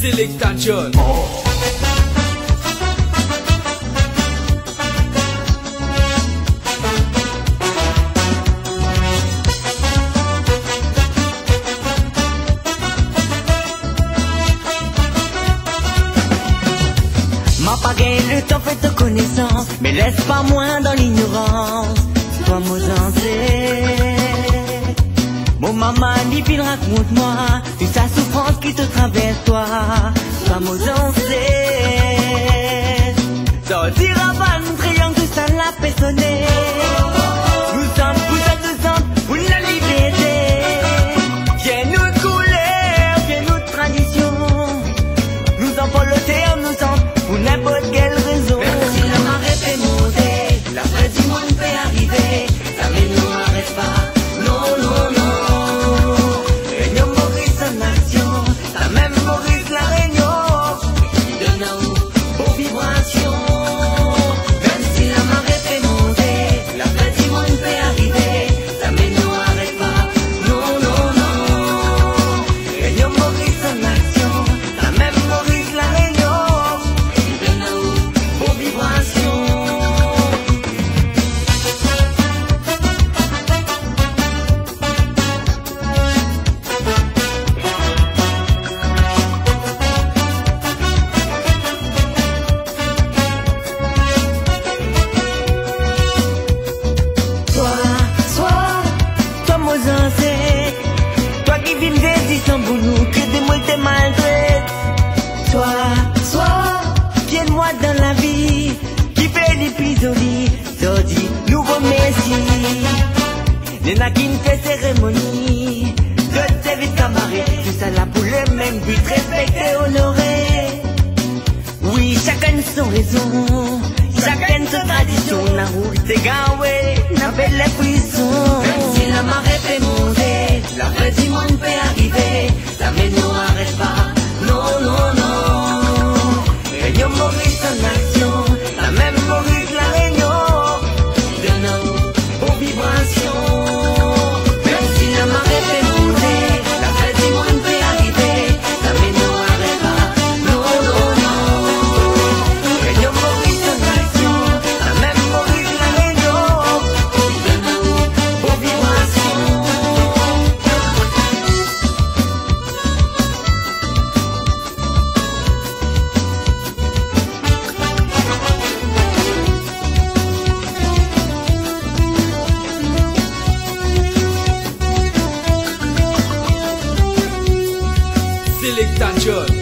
Selectation. Oh. le temps fait de connaissance, mais laisse pas moins dans l'ignorance. Sois-moi mon maman divine, raconte-moi, de sa souffrance qui te traverse toi. Vamos danser. dans la vie qui fait des prisonniers, sorti nouveau messie. Les naguines fait cérémonie, de tes vite camarés, tout ça là pour le même but, respecté, honoré. Oui, chacun son raison, chacun sa tradition, la route des gawé, la belle prison. Même si la marée fait monter, la fin du monde peut arriver, la maison. birlikten çağır